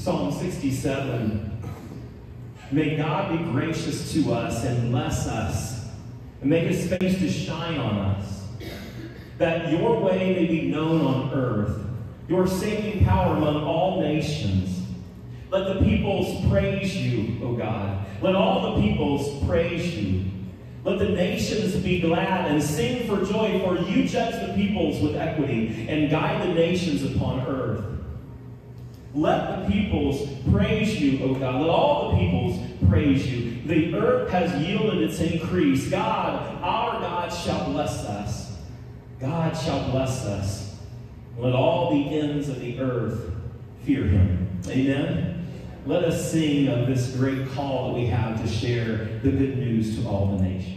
Psalm 67. May God be gracious to us and bless us, and make his face to shine on us, that your way may be known on earth, your saving power among all nations. Let the peoples praise you, O God. Let all the peoples praise you. Let the nations be glad and sing for joy, for you judge the peoples with equity and guide the nations upon earth. Let the peoples praise you, O God. Let all the peoples praise you. The earth has yielded its increase. God, our God, shall bless us. God shall bless us. Let all the ends of the earth fear him. Amen. Let us sing of this great call that we have to share the good news to all the nations.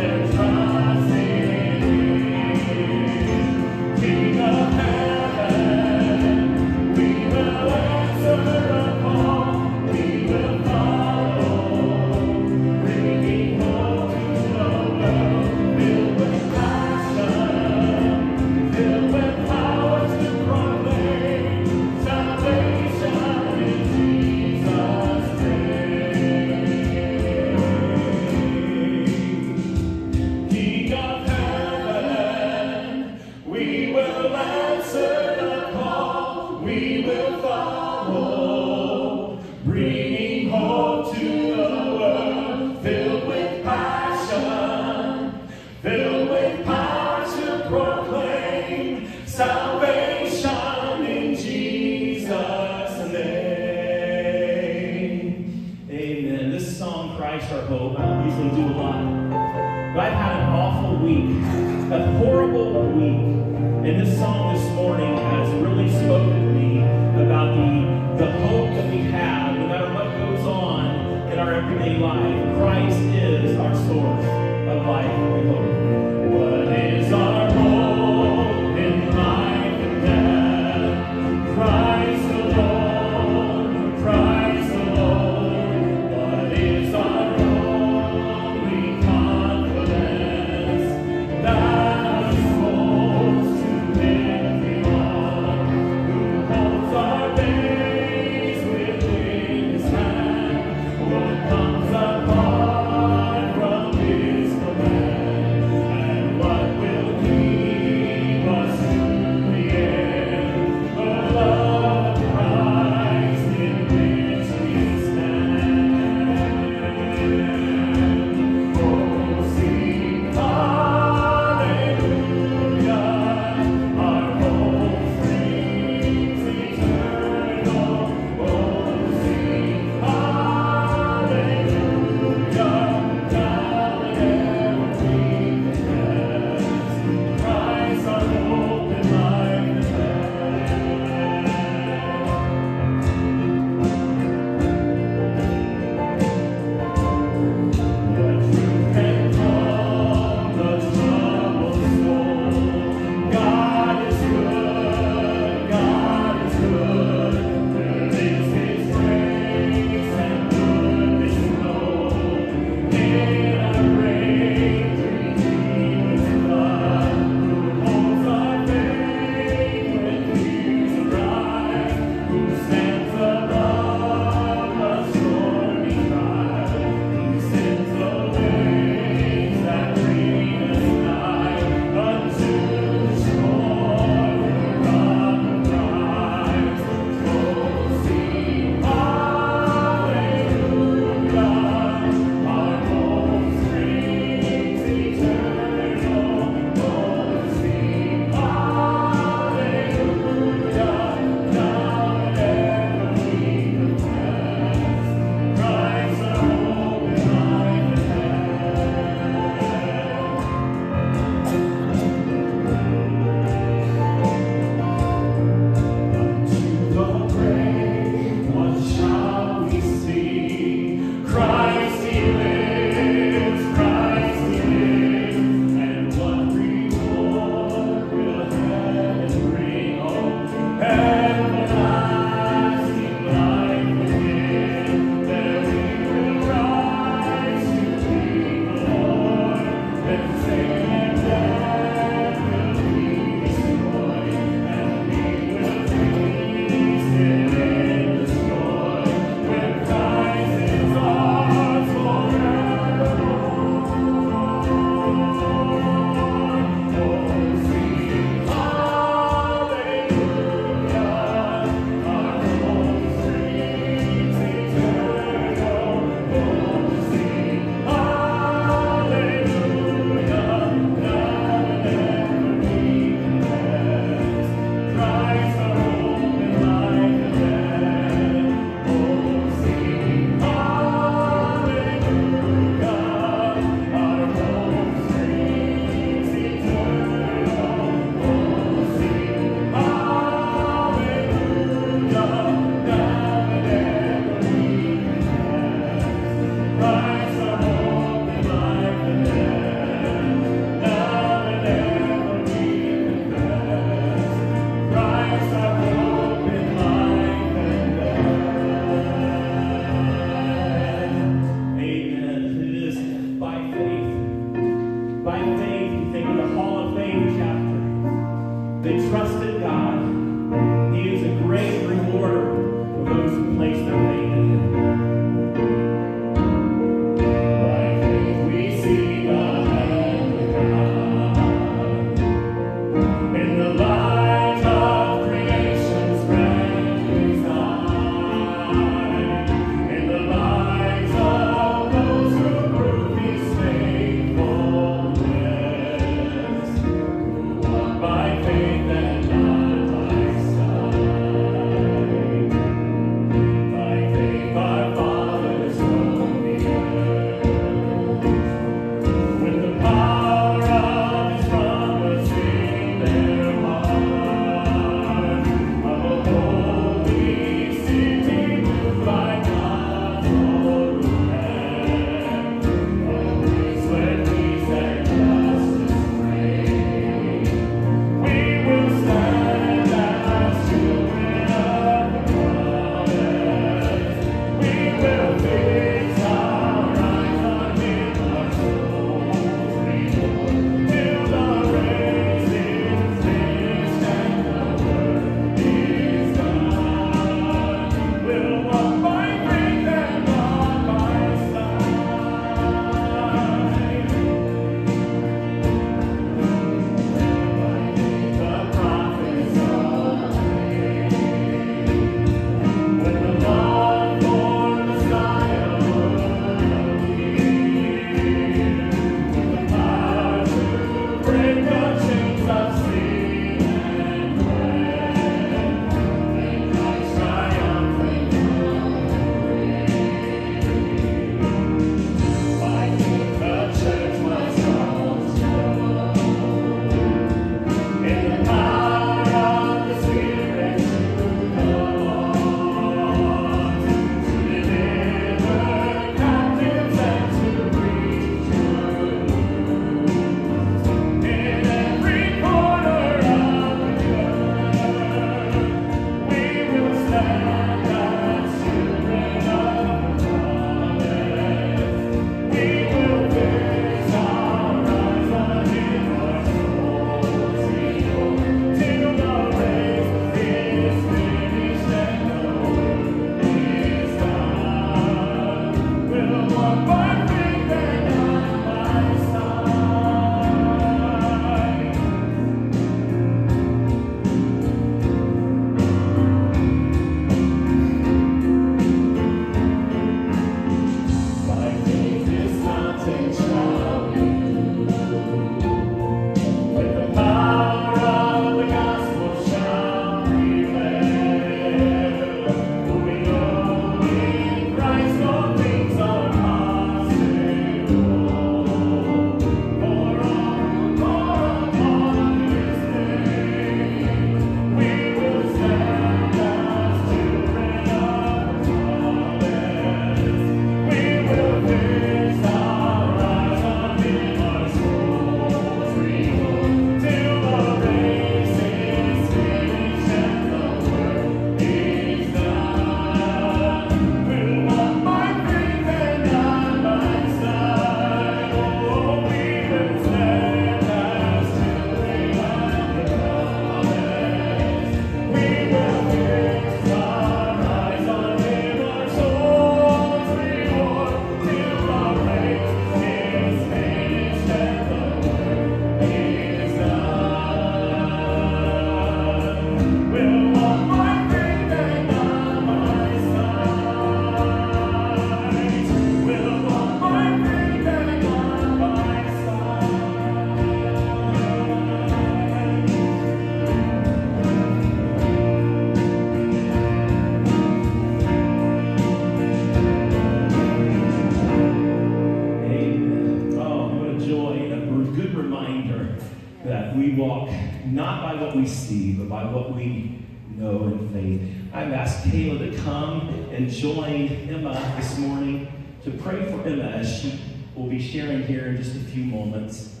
We see, but by what we know in faith. I've asked Kayla to come and join Emma this morning to pray for Emma as she will be sharing here in just a few moments.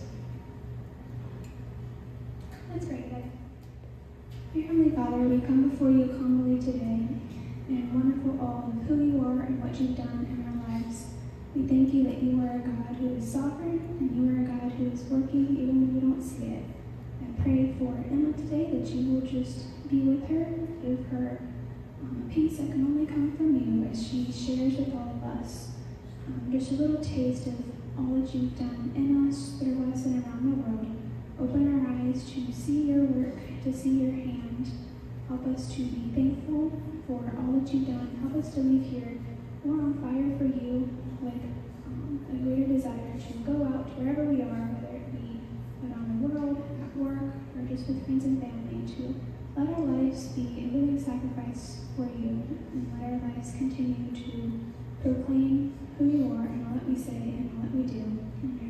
Let's pray together. Dear Heavenly Father, we come before you humbly today and wonderful all of who you are and what you've done in our lives. We thank you that you are a God who is sovereign and you are a God who is working even when we don't see it. Pray for Emma today that you will just be with her, give her um, peace that can only come from you as she shares with all of us. Um, just a little taste of all that you've done in us, through us, and around the world. Open our eyes to see your work, to see your hand. Help us to be thankful for all that you've done. Help us to leave here more on fire for you with um, a greater desire to go out wherever we are, whether it be around the world, work, or just with friends and family, to let our lives be a living sacrifice for you and let our lives continue to proclaim who you are and what we say and what we do.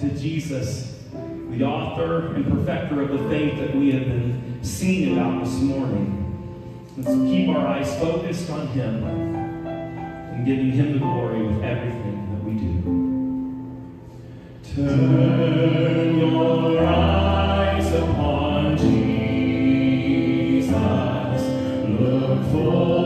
to Jesus, the author and perfecter of the faith that we have been seen about this morning. Let's keep our eyes focused on Him and giving Him the glory with everything that we do. Turn your eyes upon Jesus. Look for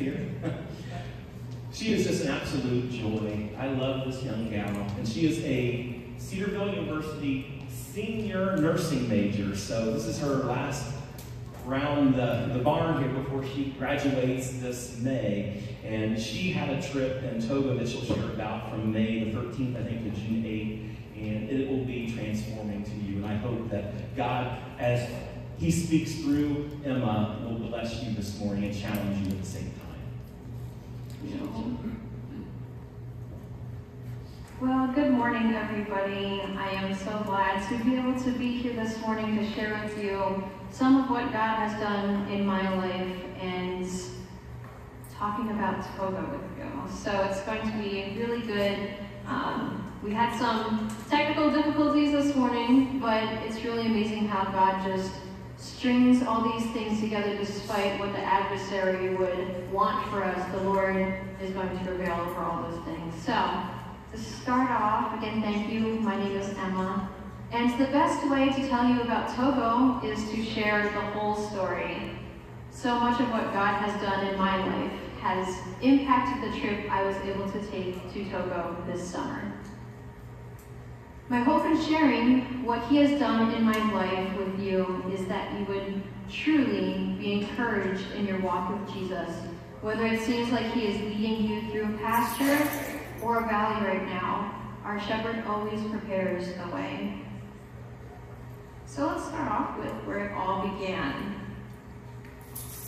here. she is just an absolute joy. I love this young gal, and she is a Cedarville University senior nursing major. So this is her last round the, the barn here before she graduates this May. And she had a trip in Togo that she'll share about from May the 13th, I think, to June 8th. And it will be transforming to you. And I hope that God, as He speaks through Emma, will bless you this morning and challenge you at the same time. Well, good morning, everybody. I am so glad to be able to be here this morning to share with you some of what God has done in my life and talking about Togo with you. So it's going to be really good. Um, we had some technical difficulties this morning, but it's really amazing how God just strings all these things together despite what the adversary would want for us. The Lord is going to prevail over all those things. So, to start off, again, thank you. My name is Emma. And the best way to tell you about Togo is to share the whole story. So much of what God has done in my life has impacted the trip I was able to take to Togo this summer. My hope in sharing what He has done in my life with you is that you would truly be encouraged in your walk with Jesus, whether it seems like He is leading you through a pasture or a valley right now, our shepherd always prepares the way. So let's start off with where it all began.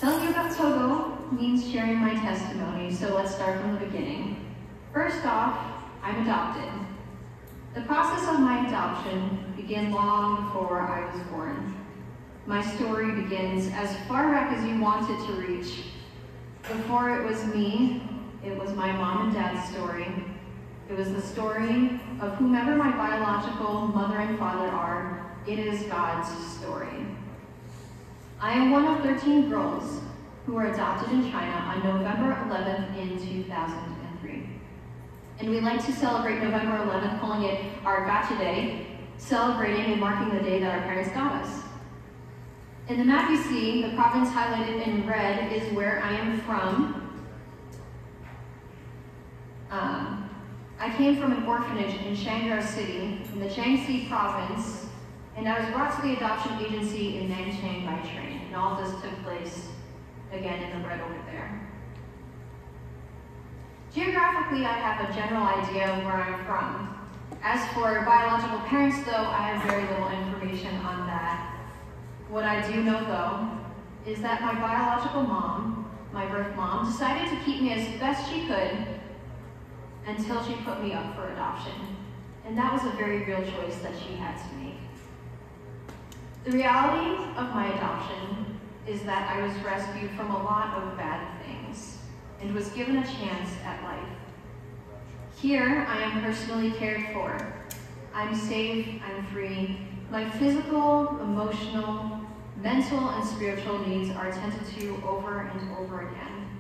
Telling you about Togo means sharing my testimony, so let's start from the beginning. First off, I'm adopted. The process of my adoption began long before I was born. My story begins as far back as you want it to reach. Before it was me, it was my mom and dad's story. It was the story of whomever my biological mother and father are. It is God's story. I am one of 13 girls who were adopted in China on November 11th in 2003. And we like to celebrate November 11th, calling it our Gotcha Day, celebrating and marking the day that our parents got us. In the map you see, the province highlighted in red is where I am from, um, I came from an orphanage in Shanghai City in the Jiangxi province, and I was brought to the adoption agency in Nanchang by train. And all this took place, again, in the red over there. Geographically, I have a general idea of where I'm from. As for biological parents, though, I have very little information on that. What I do know, though, is that my biological mom, my birth mom, decided to keep me as best she could until she put me up for adoption. And that was a very real choice that she had to make. The reality of my adoption is that I was rescued from a lot of bad and was given a chance at life. Here, I am personally cared for. I'm safe, I'm free. My physical, emotional, mental, and spiritual needs are attended to over and over again.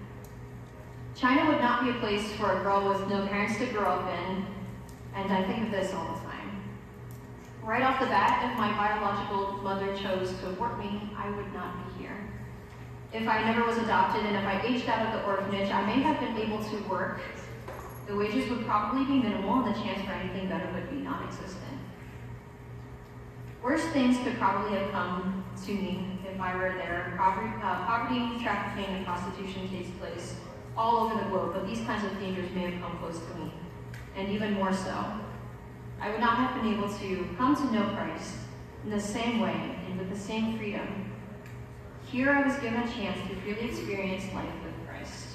China would not be a place for a girl with no parents to grow up in, and I think of this all the time. Right off the bat, if my biological mother chose to abort me, I would not be. If I never was adopted and if I aged out of the orphanage, I may have been able to work. The wages would probably be minimal and the chance for anything better would be non-existent. Worse things could probably have come to me if I were there. Poverty, uh, poverty trafficking, and prostitution takes place all over the globe, but these kinds of dangers may have come close to me, and even more so. I would not have been able to come to know Christ in the same way and with the same freedom. Here I was given a chance to really experience life with Christ.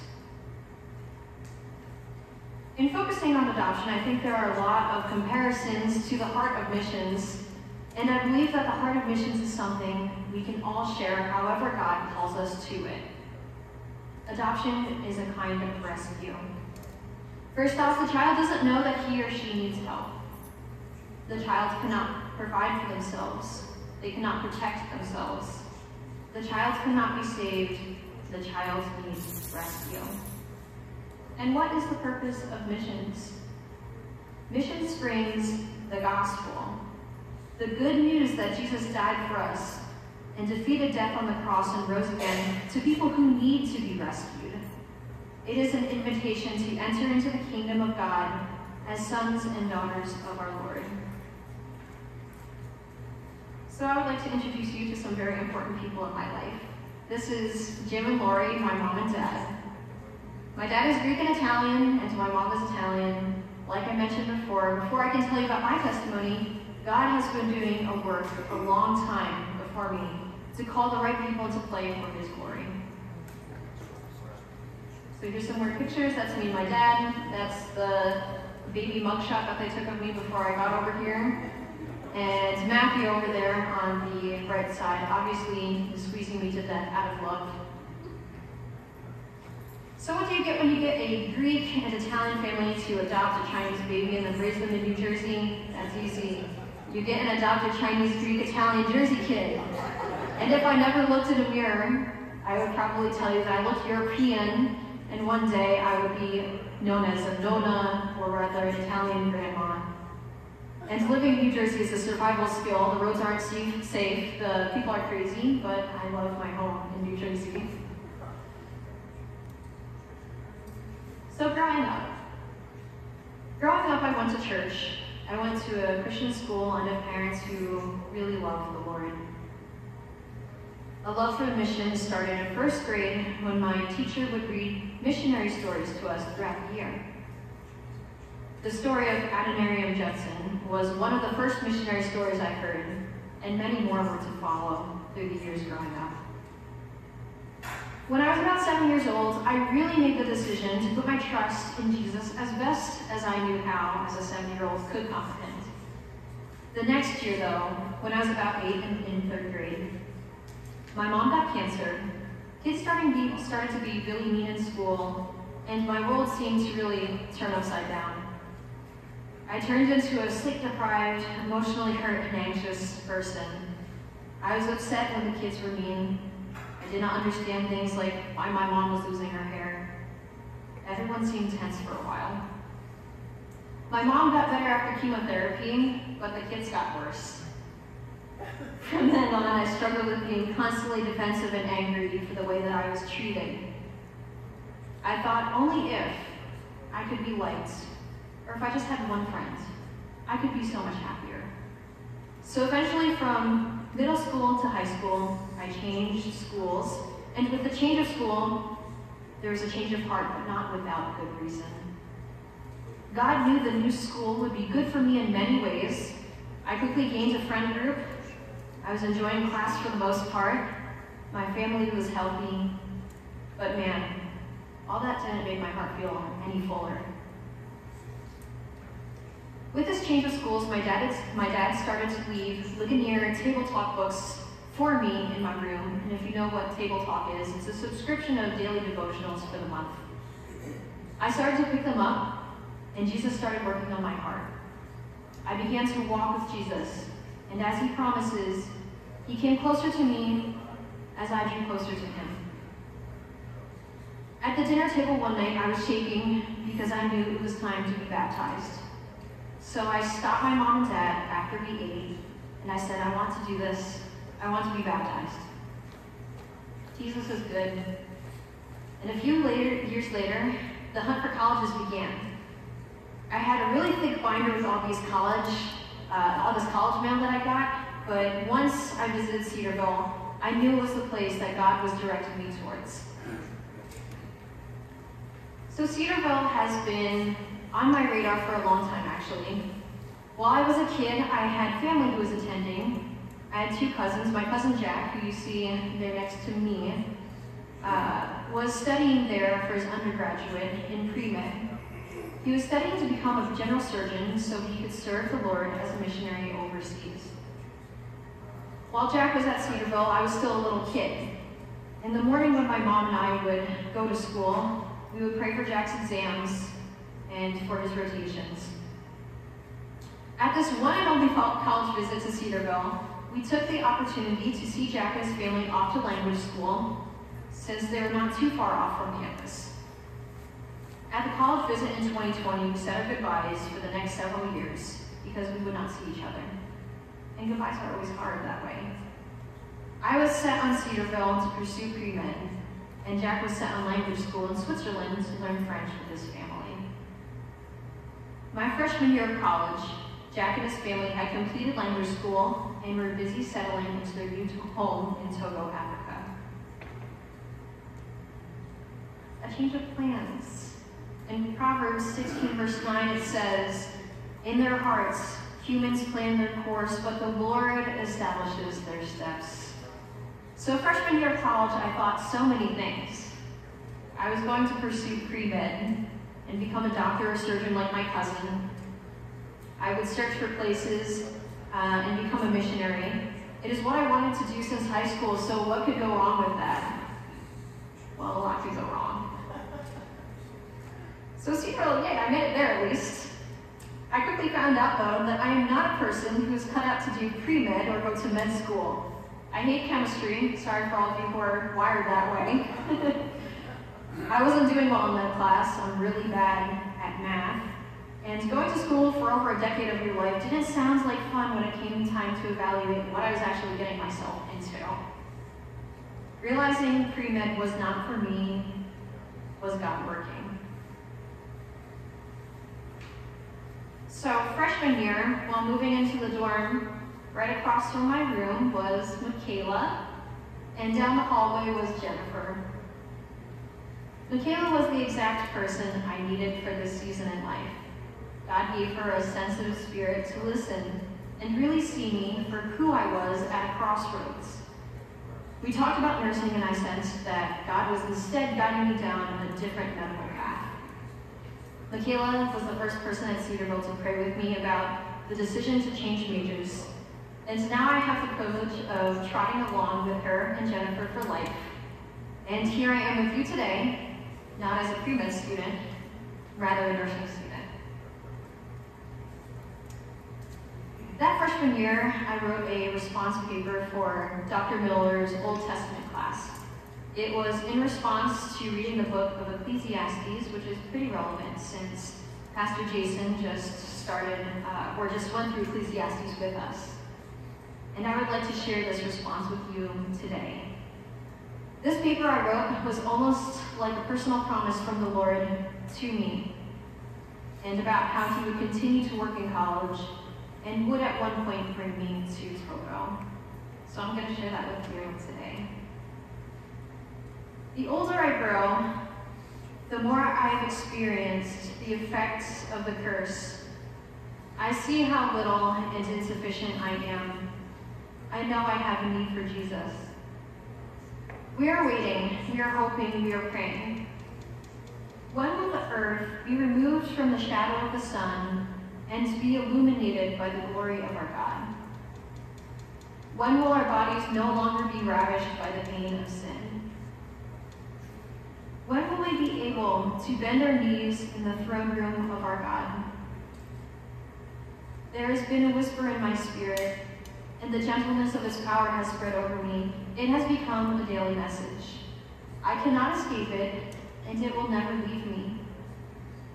In focusing on adoption, I think there are a lot of comparisons to the heart of missions, and I believe that the heart of missions is something we can all share however God calls us to it. Adoption is a kind of rescue. First off, the child doesn't know that he or she needs help. The child cannot provide for themselves. They cannot protect themselves. The child cannot be saved. The child needs rescue. And what is the purpose of missions? Missions brings the gospel, the good news that Jesus died for us and defeated death on the cross and rose again to people who need to be rescued. It is an invitation to enter into the kingdom of God as sons and daughters of our Lord. So I would like to introduce you to some very important people in my life. This is Jim and Lori, my mom and dad. My dad is Greek and Italian, and my mom is Italian. Like I mentioned before, before I can tell you about my testimony, God has been doing a work a long time before me to call the right people to play for his glory. So here's some more pictures. That's me and my dad. That's the baby mugshot that they took of me before I got over here. And Matthew over there on the right side, obviously squeezing me to death out of love. So what do you get when you get a Greek and Italian family to adopt a Chinese baby and then raise them in New Jersey? That's easy. You get an adopted Chinese, Greek, Italian Jersey kid. And if I never looked in a mirror, I would probably tell you that I look European, and one day I would be known as a Nonna, or rather an Italian grandma. And living in New Jersey is a survival skill. The roads aren't safe, the people are crazy, but I love my home in New Jersey. So growing up, growing up I went to church. I went to a Christian school have parents who really love the Lord. A love for the mission started in first grade when my teacher would read missionary stories to us throughout the year. The story of Adoniram Judson was one of the first missionary stories I heard, and many more were to follow through the years growing up. When I was about seven years old, I really made the decision to put my trust in Jesus as best as I knew how as a seven-year-old could comprehend. The next year, though, when I was about eight and in third grade, my mom got cancer. Kids starting started to be really mean in school, and my world seemed to really turn upside down. I turned into a sleep-deprived, emotionally hurt, and anxious person. I was upset when the kids were mean. I did not understand things like why my mom was losing her hair. Everyone seemed tense for a while. My mom got better after chemotherapy, but the kids got worse. From then on, I struggled with being constantly defensive and angry for the way that I was treated. I thought only if I could be liked, or if I just had one friend, I could be so much happier. So eventually, from middle school to high school, I changed schools, and with the change of school, there was a change of heart, but not without good reason. God knew the new school would be good for me in many ways. I quickly gained a friend group I was enjoying class for the most part. My family was healthy. But man, all that didn't make my heart feel any fuller. With this change of schools, my dad, my dad started to leave Ligonier Table Talk books for me in my room. And if you know what Table Talk is, it's a subscription of daily devotionals for the month. I started to pick them up, and Jesus started working on my heart. I began to walk with Jesus, and as he promises, he came closer to me as I drew closer to him. At the dinner table one night, I was shaking because I knew it was time to be baptized. So I stopped my mom and dad after we ate, and I said, I want to do this. I want to be baptized. Jesus is good. And a few later, years later, the hunt for colleges began. I had a really thick binder with all these college, uh, all this college mail that I got, but once I visited Cedarville, I knew it was the place that God was directing me towards. So Cedarville has been on my radar for a long time, actually. While I was a kid, I had family who was attending. I had two cousins. My cousin Jack, who you see there next to me, uh, was studying there for his undergraduate in pre-med. He was studying to become a general surgeon so he could serve the Lord as a missionary overseas. While Jack was at Cedarville, I was still a little kid. In the morning when my mom and I would go to school, we would pray for Jack's exams and for his rotations. At this one and only college visit to Cedarville, we took the opportunity to see Jack and his family off to language school, since they were not too far off from campus. At the college visit in 2020, we said our goodbyes for the next several years because we would not see each other. And goodbyes are always hard that way. I was set on Cedarville to pursue pre-med, and Jack was set on language school in Switzerland to learn French with his family. My freshman year of college, Jack and his family had completed language school and were busy settling into their new home in Togo, Africa. A change of plans. In Proverbs 16, verse 9, it says, In their hearts, humans plan their course, but the Lord establishes their steps. So, freshman year of college, I thought so many things. I was going to pursue pre med and become a doctor or surgeon like my cousin. I would search for places uh, and become a missionary. It is what I wanted to do since high school, so what could go wrong with that? Well, a lot could go wrong. So Cedarville, yay, I made it there at least. I quickly found out, though, that I am not a person who is cut out to do pre-med or go to med school. I hate chemistry, sorry for all of you who are wired that way. I wasn't doing well in that class, so I'm really bad at math. And going to school for over a decade of your life didn't sound like fun when it came time to evaluate what I was actually getting myself into. Realizing pre-med was not for me was God working. So freshman year, while moving into the dorm, right across from my room was Michaela, and down the hallway was Jennifer. Michaela was the exact person I needed for this season in life. God gave her a sensitive spirit to listen and really see me for who I was at a crossroads. We talked about nursing, and I sensed that God was instead guiding me down a different medical path. Michaela was the first person at Cedarville to pray with me about the decision to change majors. And now I have the privilege of trotting along with her and Jennifer for life. And here I am with you today, not as a pre-med student, rather a nursing student. That freshman year, I wrote a response paper for Dr. Miller's Old Testament class. It was in response to reading the book of Ecclesiastes, which is pretty relevant since Pastor Jason just started, uh, or just went through Ecclesiastes with us. And I would like to share this response with you today. This paper I wrote was almost like a personal promise from the Lord to me, and about how he would continue to work in college and would at one point bring me to Togo. So I'm going to share that with you today. The older I grow, the more I have experienced the effects of the curse. I see how little and insufficient I am. I know I have a need for Jesus. We are waiting, we are hoping, we are praying. When will the earth be removed from the shadow of the sun and be illuminated by the glory of our God? When will our bodies no longer be ravished by the pain of sin? When will we be able to bend our knees in the throne room of our God? There has been a whisper in my spirit, and the gentleness of his power has spread over me. It has become a daily message. I cannot escape it, and it will never leave me.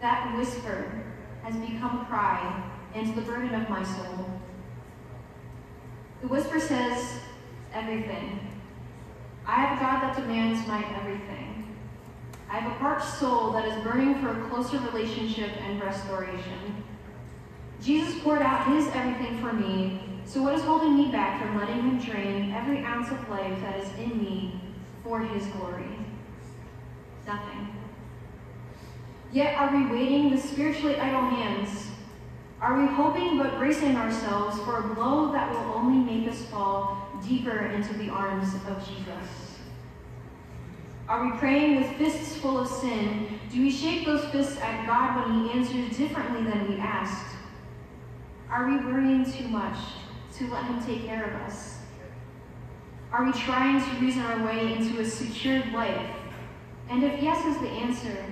That whisper has become cry and the burden of my soul. The whisper says, everything. I have a God that demands my everything. I have a parched soul that is burning for a closer relationship and restoration. Jesus poured out his everything for me, so what is holding me back from letting him drain every ounce of life that is in me for his glory? Nothing. Yet are we waiting with spiritually idle hands? Are we hoping but bracing ourselves for a blow that will only make us fall deeper into the arms of Jesus? Are we praying with fists full of sin? Do we shake those fists at God when He answers differently than we asked? Are we worrying too much to let Him take care of us? Are we trying to reason our way into a secured life? And if yes is the answer,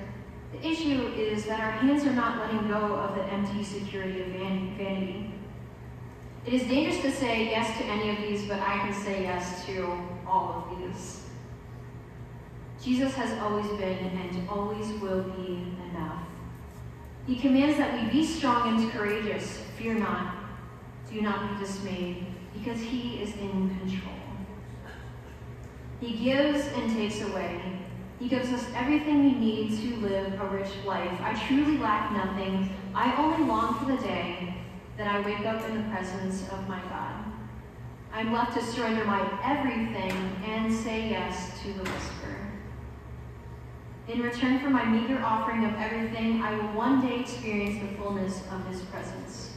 the issue is that our hands are not letting go of the empty security of vanity. It is dangerous to say yes to any of these, but I can say yes to all of these. Jesus has always been and always will be enough. He commands that we be strong and courageous. Fear not. Do not be dismayed, because he is in control. He gives and takes away. He gives us everything we need to live a rich life. I truly lack nothing. I only long for the day that I wake up in the presence of my God. I'm left to surrender my everything and say yes to the whisper. In return for my meager offering of everything, I will one day experience the fullness of his presence.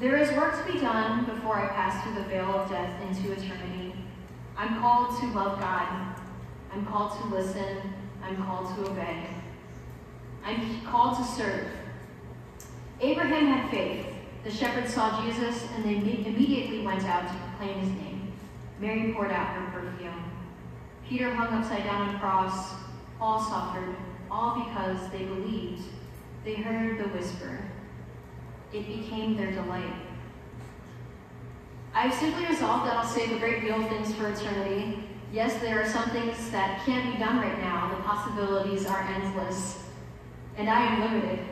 There is work to be done before I pass through the veil of death into eternity. I'm called to love God. I'm called to listen. I'm called to obey. I'm called to serve. Abraham had faith. The shepherds saw Jesus and they immediately went out to proclaim his name. Mary poured out her perfume. Peter hung upside down on a cross. All suffered, all because they believed. They heard the whisper. It became their delight. I've simply resolved that I'll save a great deal of things for eternity. Yes, there are some things that can't be done right now. The possibilities are endless, and I am limited.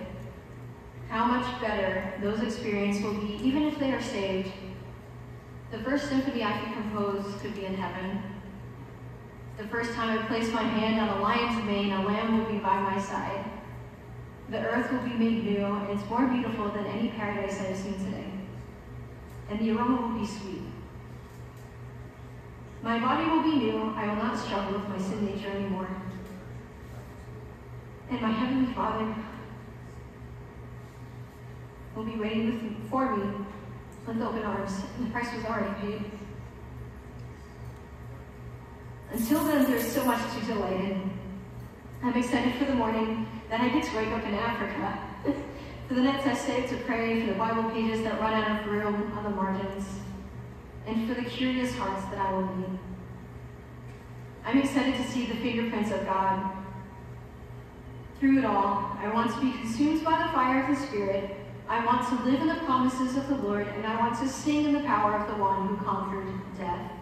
How much better those experiences will be, even if they are saved. The first symphony I could compose could be in heaven. The first time I place my hand on a lion's mane, a lamb will be by my side. The earth will be made new, and it's more beautiful than any paradise I have seen today. And the aroma will be sweet. My body will be new. I will not struggle with my sin nature anymore. And my Heavenly Father will be waiting with, for me with open arms. And the price was already paid. Until then, there's so much to delight in. I'm excited for the morning that I get to wake up in Africa. for the nights I stay to pray, for the Bible pages that run out of room on the margins, and for the curious hearts that I will meet. I'm excited to see the fingerprints of God. Through it all, I want to be consumed by the fire of the Spirit. I want to live in the promises of the Lord, and I want to sing in the power of the one who conquered death.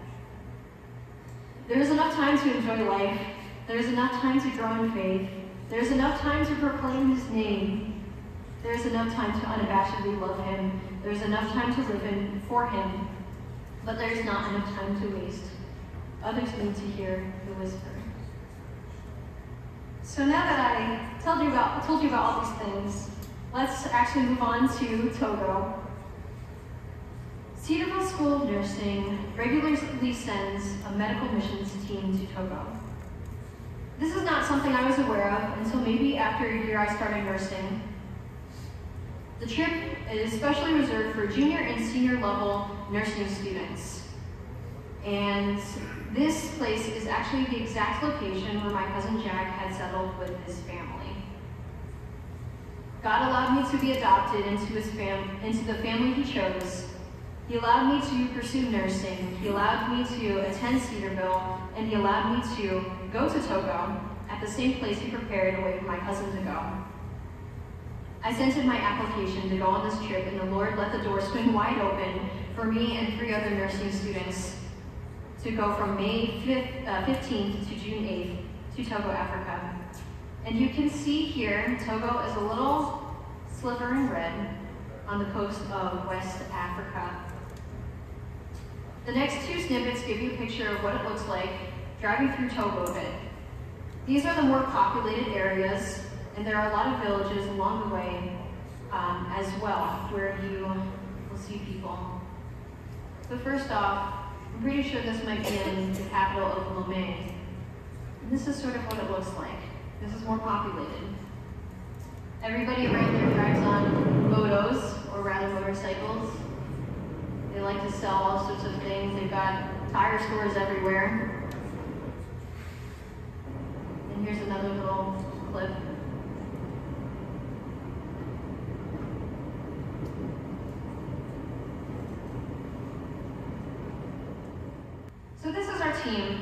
There is enough time to enjoy life. There is enough time to grow in faith. There is enough time to proclaim his name. There is enough time to unabashedly love him. There is enough time to live in for him. But there is not enough time to waste. Others need to hear the whisper. So now that I told you about told you about all these things, let's actually move on to Togo. Cedarville School of Nursing regularly sends a medical missions team to Togo. This is not something I was aware of until maybe after a year I started nursing. The trip is specially reserved for junior and senior level nursing students. And this place is actually the exact location where my cousin Jack had settled with his family. God allowed me to be adopted into, his fam- into the family he chose he allowed me to pursue nursing. He allowed me to attend Cedarville, and he allowed me to go to Togo at the same place he prepared a way for my cousin to go. I sent in my application to go on this trip, and the Lord let the door swing wide open for me and three other nursing students to go from May 5th, uh, 15th to June 8th to Togo, Africa. And you can see here, Togo is a little sliver in red on the coast of West Africa. The next two snippets give you a picture of what it looks like driving through Togo bit. These are the more populated areas, and there are a lot of villages along the way um, as well where you will see people. But first off, I'm pretty sure this might be in the capital of Lomé. And this is sort of what it looks like. This is more populated. Everybody around there drives on motos, or rather motorcycles. Like to sell all sorts of things. They've got tire stores everywhere. And here's another little clip. So this is our team.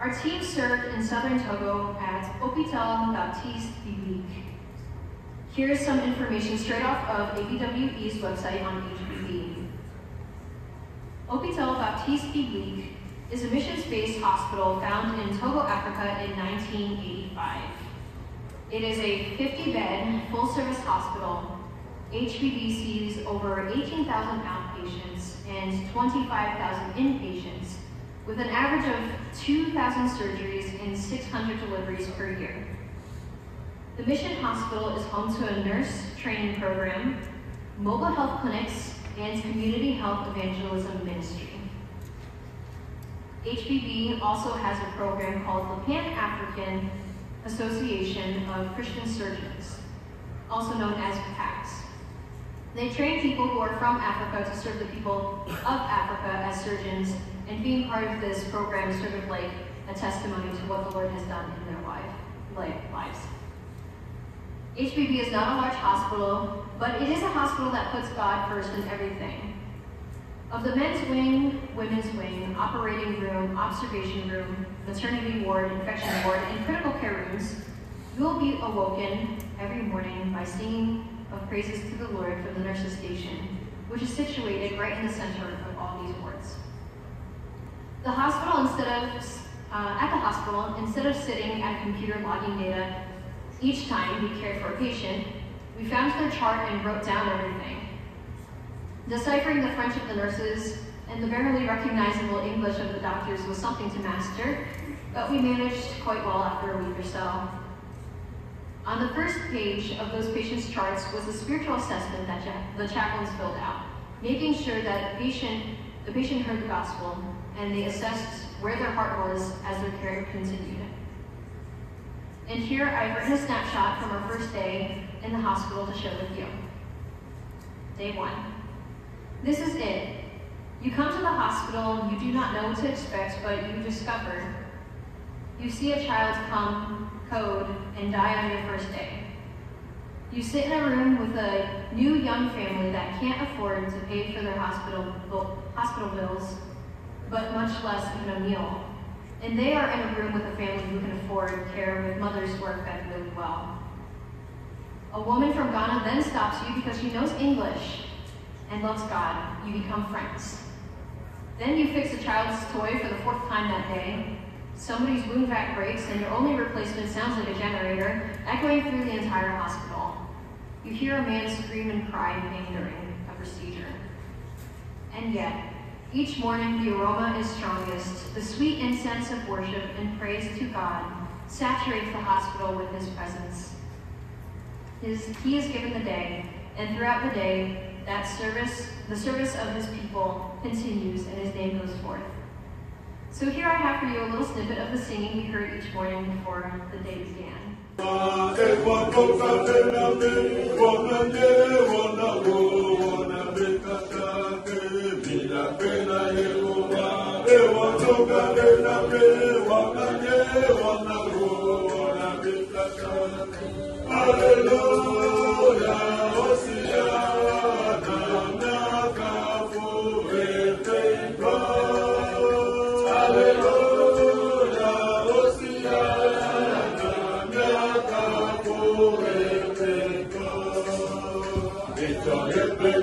Our team served in southern Togo at Hôpital Baptiste Biblique. Here's some information straight off of ABWE's website on HBB. Hôpital Baptiste Biblique is a missions-based hospital found in Togo, Africa in 1985. It is a 50-bed, full-service hospital. HBB sees over 18,000 outpatients and 25,000 inpatients with an average of 2,000 surgeries and 600 deliveries per year. The Mission Hospital is home to a nurse training program, mobile health clinics, and community health evangelism ministry. HBB also has a program called the Pan-African Association of Christian Surgeons, also known as PACS. They train people who are from Africa to serve the people of Africa as surgeons, and being part of this program is sort of like a testimony to what the Lord has done in their life, lives. HBB is not a large hospital, but it is a hospital that puts God first in everything. Of the men's wing, women's wing, operating room, observation room, maternity ward, infection ward, and critical care rooms, you will be awoken every morning by singing of praises to the Lord from the nurses' station, which is situated right in the center of all these wards. The hospital, instead of uh, at the hospital, instead of sitting at a computer logging data each time we cared for a patient, we found their chart and wrote down everything. Deciphering the French of the nurses and the barely recognizable English of the doctors was something to master, but we managed quite well after a week or so. On the first page of those patients' charts was a spiritual assessment that the chaplains filled out, making sure that the patient, the patient heard the gospel and they assessed where their heart was as their care continued. And here I've written a snapshot from our first day in the hospital to share with you. Day one. This is it. You come to the hospital, you do not know what to expect, but you discover. You see a child come, code, and die on your first day. You sit in a room with a new young family that can't afford to pay for their hospital, hospital bills, but much less even a meal. And they are in a room with a family who can afford care with mothers are fed really well. A woman from Ghana then stops you because she knows English and loves God. You become friends. Then you fix a child's toy for the fourth time that day. Somebody's wound vac breaks and your only replacement sounds like a generator, echoing through the entire hospital. You hear a man scream and cry in pain during a procedure. And yet, each morning the aroma is strongest. The sweet incense of worship and praise to God saturates the hospital with his presence. His, he is given the day, and throughout the day, that service, the service of his people continues and his name goes forth. So here I have for you a little snippet of the singing we heard each morning before the day began. Hallelujah.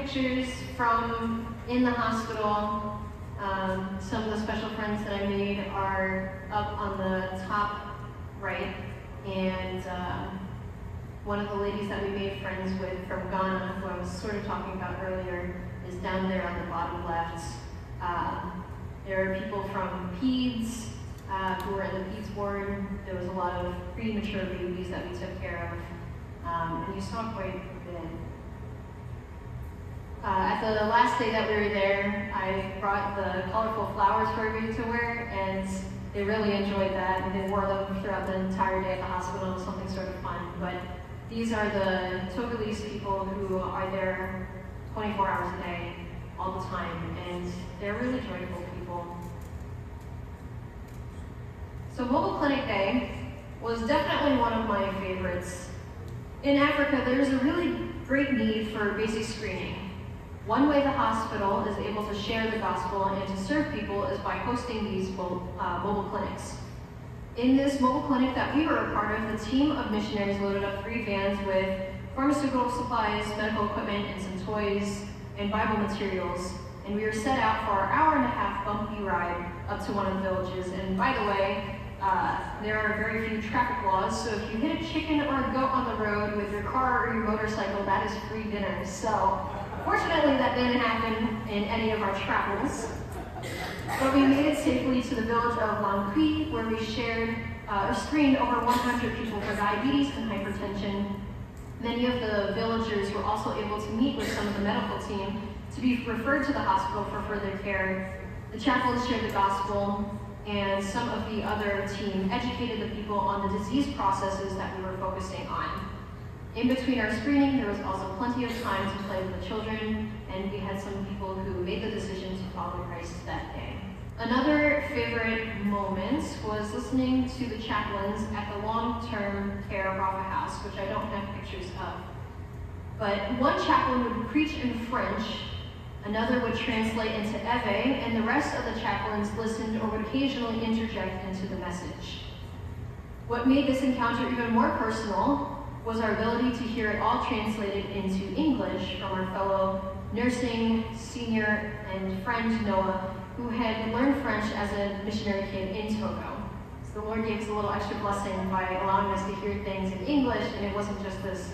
pictures from in the hospital. Um, some of the special friends that I made are up on the top right? And um, one of the ladies that we made friends with from Ghana, who I was sort of talking about earlier, is down there on the bottom left. Um, there are people from PEDS uh, who were in the PEDS ward. There was a lot of premature babies that we took care of. Um, and you saw quite a bit. Uh, at the last day that we were there, I brought the colorful flowers for everybody to wear, and they really enjoyed that. And they wore them throughout the entire day at the hospital. It was something sort of fun. But these are the Togolese people who are there 24 hours a day, all the time, and they're really joyful people. So Mobile Clinic Day was definitely one of my favorites. In Africa, there's a really great need for basic screening. One way the hospital is able to share the gospel and to serve people is by hosting these uh, mobile clinics. In this mobile clinic that we were a part of, the team of missionaries loaded up three vans with pharmaceutical supplies, medical equipment, and some toys and Bible materials. And we were set out for our hour and a half bumpy ride up to one of the villages. And by the way, uh, there are very few traffic laws, so if you hit a chicken or a goat on the road with your car or your motorcycle, that is free dinner. So, fortunately, that didn't happen in any of our travels. But we made it safely to the village of Longqui, where we shared uh, screened over 100 people for diabetes and hypertension. Many of the villagers were also able to meet with some of the medical team to be referred to the hospital for further care. The chaplains shared the gospel, and some of the other team educated the people on the disease processes that we were focusing on. In between our screening, there was also plenty of time to play with the children, and we had some people who made the decision to follow Christ that day. Another favorite moment was listening to the chaplains at the long-term care Rafa House, which I don't have pictures of. But one chaplain would preach in French Another would translate into Ewe, and the rest of the chaplains listened or would occasionally interject into the message. What made this encounter even more personal was our ability to hear it all translated into English from our fellow nursing, senior, and friend Noah, who had learned French as a missionary kid in Togo. So the Lord gave us a little extra blessing by allowing us to hear things in English, and it wasn't just this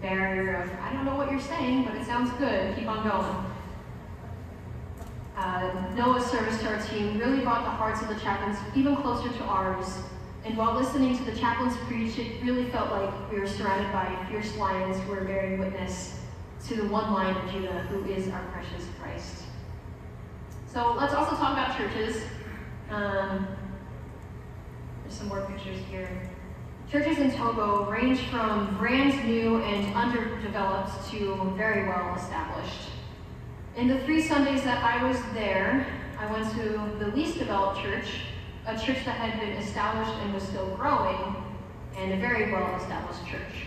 barrier of, I don't know what you're saying, but it sounds good, keep on going uh, Noah's service to our team really brought the hearts of the chaplains even closer to ours. And while listening to the chaplains preach, it really felt like we were surrounded by fierce lions who were bearing witness to the one lion of Judah, who is our precious Christ. So let's also talk about churches. Um, there's some more pictures here. Churches in Togo range from brand new and underdeveloped to very well established. In the three Sundays that I was there, I went to the least developed church, a church that had been established and was still growing, and a very well established church.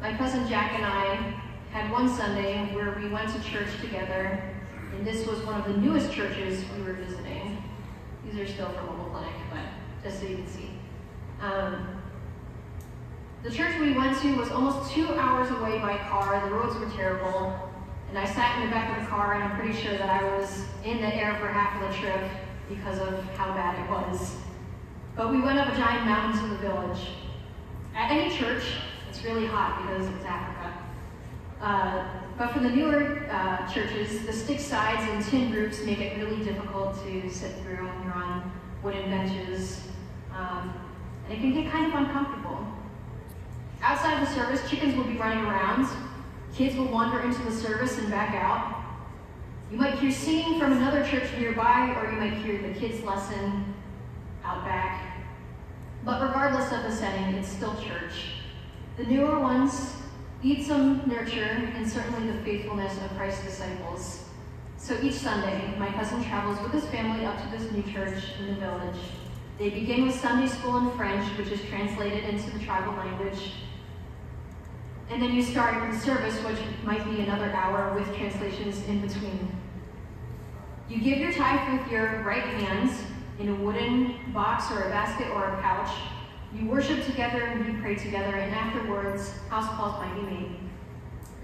My cousin Jack and I had one Sunday where we went to church together, and this was one of the newest churches we were visiting. These are still from Mobile Clinic, but just so you can see. Um, the church we went to was almost two hours away by car. The roads were terrible. And I sat in the back of the car, and I'm pretty sure that I was in the air for half of the trip because of how bad it was. But we went up a giant mountain to the village. At any church, it's really hot because it's Africa. Uh, but for the newer uh, churches, the stick sides and tin roofs make it really difficult to sit through when you're on wooden benches. Um, and it can get kind of uncomfortable. Outside the service, chickens will be running around, Kids will wander into the service and back out. You might hear singing from another church nearby, or you might hear the kids' lesson out back. But regardless of the setting, it's still church. The newer ones need some nurture and certainly the faithfulness of Christ's disciples. So each Sunday, my cousin travels with his family up to this new church in the village. They begin with Sunday school in French, which is translated into the tribal language, and then you start the service, which might be another hour with translations in between. You give your tithe with your right hands in a wooden box or a basket or a pouch. You worship together and you pray together, and afterwards, house calls might be made.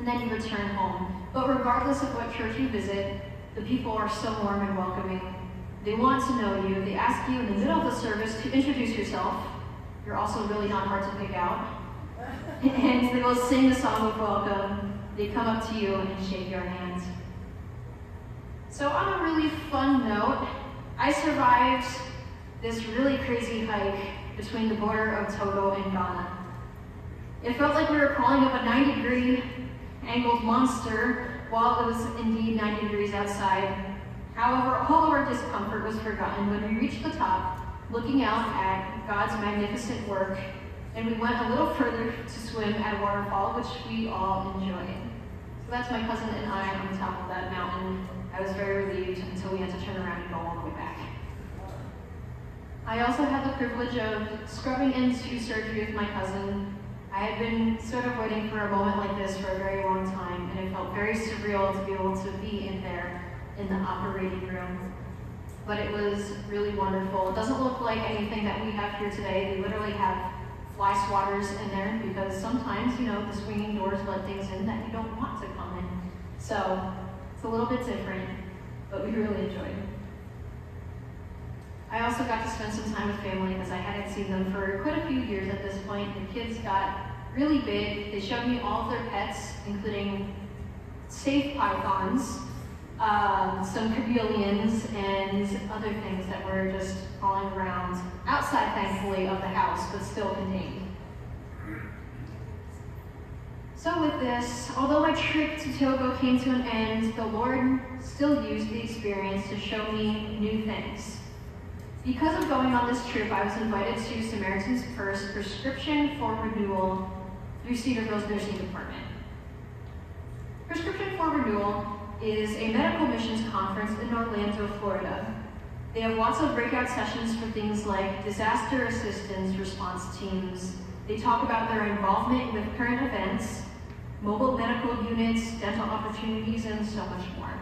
And then you return home. But regardless of what church you visit, the people are so warm and welcoming. They want to know you. They ask you in the middle of the service to introduce yourself, You're also really not hard to pick out. and they will sing the song of welcome. They come up to you and shake your hand. So, on a really fun note, I survived this really crazy hike between the border of Togo and Ghana. It felt like we were crawling up a 90 degree angled monster while it was indeed 90 degrees outside. However, all of our discomfort was forgotten when we reached the top, looking out at God's magnificent work, and we went a little further to swim at a waterfall, which we all enjoyed. So that's my cousin and I on the top of that mountain. I was very relieved until we had to turn around and go all the way back. I also had the privilege of scrubbing into surgery with my cousin. I had been sort of waiting for a moment like this for a very long time, and it felt very surreal to be able to be in there in the operating room. But it was really wonderful. It doesn't look like anything that we have here today. We literally have fly swatters in there because sometimes, you know, the swinging doors let things in that you don't want to come in. So a little bit different, but we really enjoyed it. I also got to spend some time with family because I hadn't seen them for quite a few years at this point. The kids got really big. They showed me all of their pets, including safe pythons, um, some chameleons, and other things that were just crawling around outside, thankfully, of the house, but still contained. So, with this, although my trip to Togo came to an end, the Lord still used the experience to show me new things. Because of going on this trip, I was invited to Samaritan's Purse Prescription for Renewal through Cedarville's Nursing Department. Prescription for Renewal is a medical missions conference in Orlando, Florida. They have lots of breakout sessions for things like disaster assistance response teams. They talk about their involvement with current events, mobile medical units, dental opportunities, and so much more.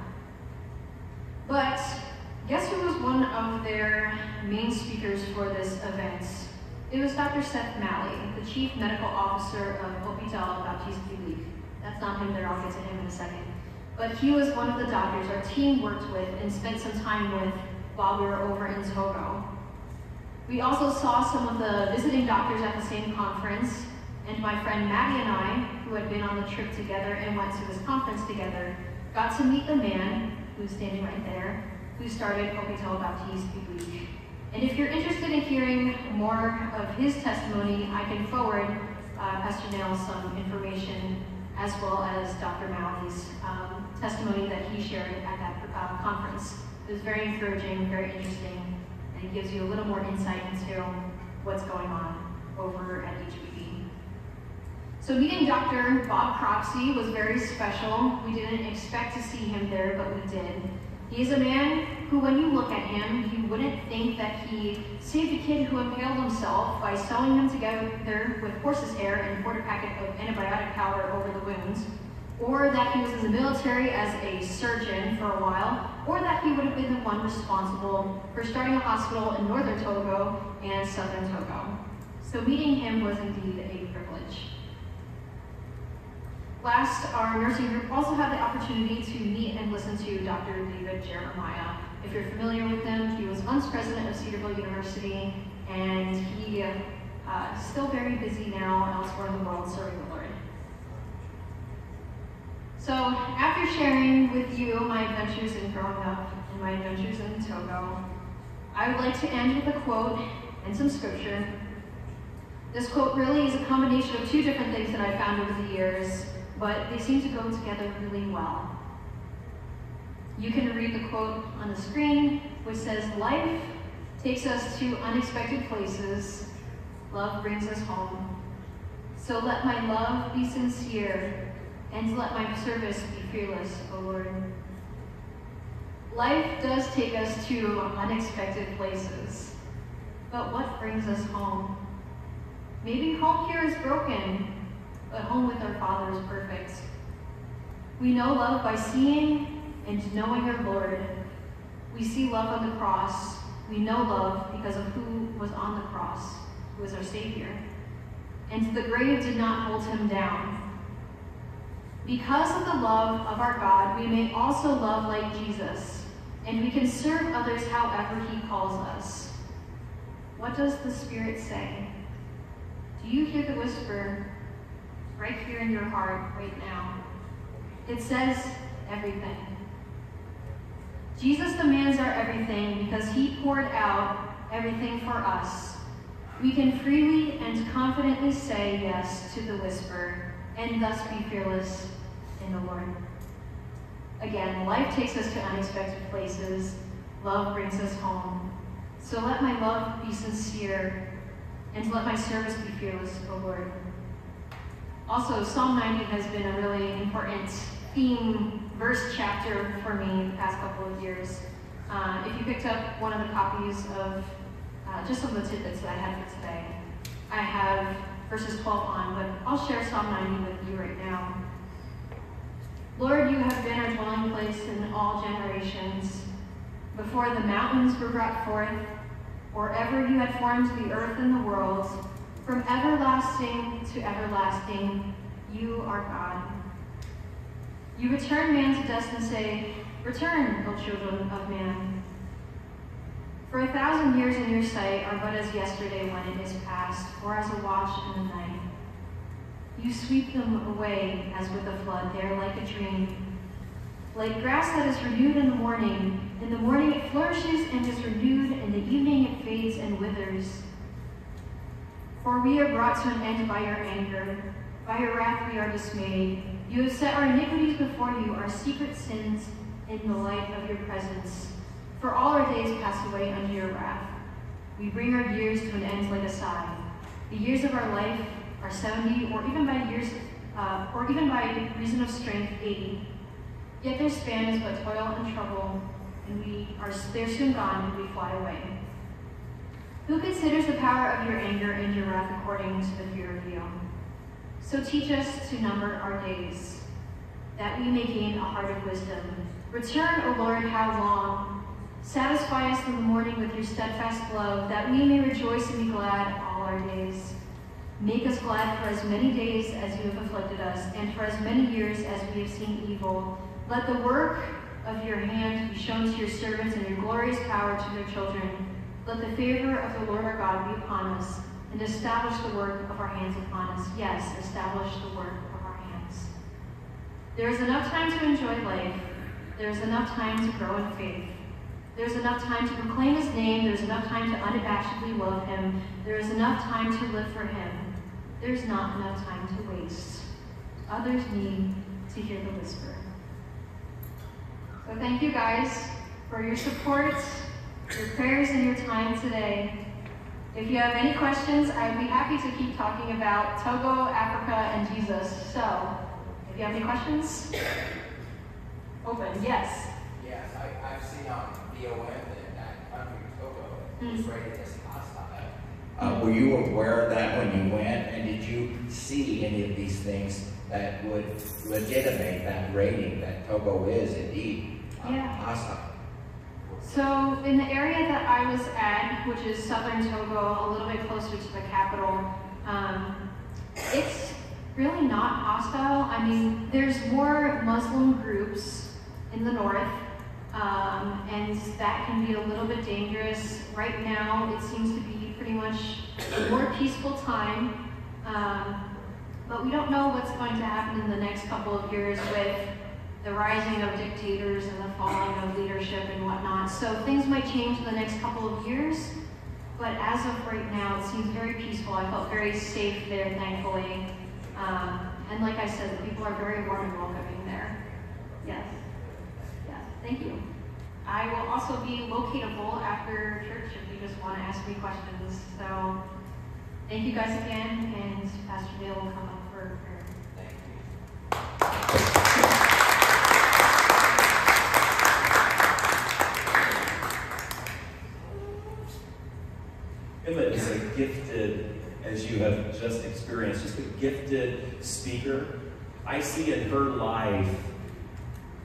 But Guess who was one of their main speakers for this event? It was Dr. Seth Malley, the Chief Medical Officer of Hopital Baptiste Biblique. That's not him there, I'll get to him in a second. But he was one of the doctors our team worked with and spent some time with while we were over in Togo. We also saw some of the visiting doctors at the same conference, and my friend Maddie and I, who had been on the trip together and went to this conference together, got to meet the man who's standing right there, who started Hopital Baptiste Biblique. And if you're interested in hearing more of his testimony, I can forward uh, Pastor Nail some information as well as Dr. Malley's um, testimony that he shared at that uh, conference. It was very encouraging, very interesting, and it gives you a little more insight into what's going on over at HBB. So meeting Dr. Bob Cropsey was very special. We didn't expect to see him there, but we did. He is a man who, when you look at him, you wouldn't think that he saved a kid who impaled himself by sewing him together with horse's hair and poured a packet of antibiotic powder over the wounds, or that he was in the military as a surgeon for a while, or that he would have been the one responsible for starting a hospital in northern Togo and southern Togo. So meeting him was indeed a. Last, our nursing group also had the opportunity to meet and listen to Dr. David Jeremiah. If you're familiar with him, he was once president of Cedarville University, and he uh, uh, still very busy now elsewhere in the world serving the Lord. So, after sharing with you my adventures in growing up and my adventures in Togo, I would like to end with a quote and some scripture. This quote really is a combination of two different things that I found over the years but they seem to go together really well. You can read the quote on the screen, which says, Life takes us to unexpected places, love brings us home. So let my love be sincere, and let my service be fearless, O Lord. Life does take us to unexpected places, but what brings us home? Maybe home here is broken, but home with our Father is perfect. We know love by seeing and knowing our Lord. We see love on the cross. We know love because of who was on the cross, who was our Savior. And the grave did not hold him down. Because of the love of our God, we may also love like Jesus, and we can serve others however he calls us. What does the Spirit say? Do you hear the whisper right here in your heart right now? It says everything. Jesus demands our everything because he poured out everything for us. We can freely and confidently say yes to the whisper and thus be fearless in the Lord. Again, life takes us to unexpected places. Love brings us home. So let my love be sincere and let my service be fearless, O Lord. Also, Psalm 90 has been a really important theme verse chapter for me the past couple of years. Uh, if you picked up one of the copies of uh, just some of the tidbits that I had for today, I have verses 12 on, but I'll share Psalm 90 with you right now. Lord, you have been our dwelling place in all generations. Before the mountains were brought forth, or ever you had formed the earth and the world, from everlasting to everlasting, you are God. You return man to dust and say, Return, O children of man. For a thousand years in your sight are but as yesterday when it is past, or as a watch in the night. You sweep them away as with a flood. They are like a dream. Like grass that is renewed in the morning. In the morning it flourishes and is renewed. In the evening it fades and withers. For we are brought to an end by your anger. By your wrath we are dismayed. You have set our iniquities before you, our secret sins in the light of your presence. For all our days pass away under your wrath. We bring our years to an end like a sigh. The years of our life are 70, or even by years, uh, or even by reason of strength, 80. Yet their span is but toil and trouble, and we are they're soon gone, and we fly away. Who considers the power of your anger and your wrath according to the fear of you? So teach us to number our days, that we may gain a heart of wisdom. Return, O Lord, how long? Satisfy us in the morning with your steadfast love, that we may rejoice and be glad all our days. Make us glad for as many days as you have afflicted us, and for as many years as we have seen evil. Let the work of your hand be shown to your servants, and your glorious power to their children. Let the favor of the Lord our God be upon us and establish the work of our hands upon us. Yes, establish the work of our hands. There is enough time to enjoy life. There is enough time to grow in faith. There's enough time to proclaim his name. There's enough time to unabashedly love him. There is enough time to live for him. There's not enough time to waste. Others need to hear the whisper. So thank you guys for your support, your prayers, and your time today. If you have any questions, I'd be happy to keep talking about Togo, Africa, and Jesus. So, if you have any questions, open. Yes. Yes, I, I've seen on VOM that that country, Togo, is Mm. rated as hostile. Uh, were you aware of that when you went, and did you see any of these things that would legitimate that rating that Togo is indeed uh, Yeah. hostile? So, in the area that I was at, which is southern Togo, a little bit closer to the capital, um, it's really not hostile. I mean, there's more Muslim groups in the north, um, and that can be a little bit dangerous. Right now, it seems to be pretty much a more peaceful time, um, but we don't know what's going to happen in the next couple of years with the rising of dictators and the falling of leadership and whatnot. So things might change in the next couple of years, but as of right now, it seems very peaceful. I felt very safe there, thankfully. Um, and like I said, the people are very warm and welcoming there. Yes. Yes. Thank you. I will also be locatable after church if you just want to ask me questions. So thank you guys again, and Pastor Dale will come up for prayer. Thank you. Emma is a gifted, as you have just experienced, just a gifted speaker. I see in her life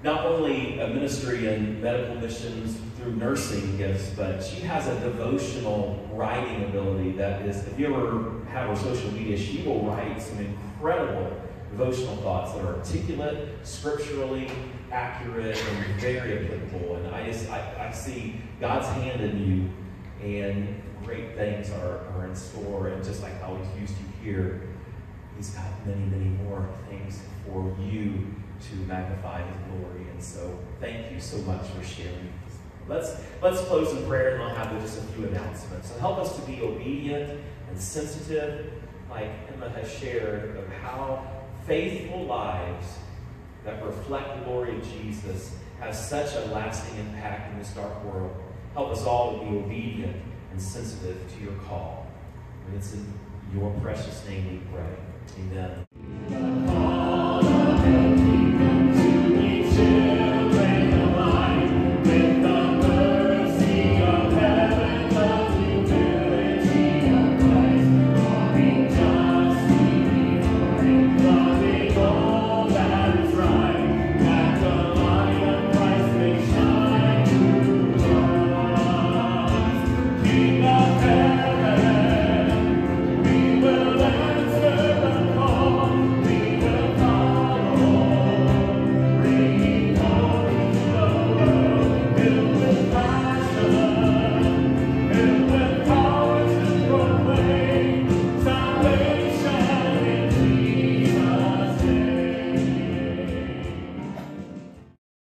not only a ministry in medical missions through nursing gifts, but she has a devotional writing ability that is, if you ever have her social media, she will write some incredible devotional thoughts that are articulate, scripturally accurate, and very applicable. And I just, I, I see God's hand in you and great things are, are in store. And just like how He's used you here, He's got many, many more things for you to magnify His glory. And so, thank you so much for sharing. Let's let's close in prayer, and I'll have just a few announcements. So help us to be obedient and sensitive, like Emma has shared, of how faithful lives that reflect the glory of Jesus have such a lasting impact in this dark world. Help us all to be obedient and sensitive to your call. And it's in your precious name we pray. Amen.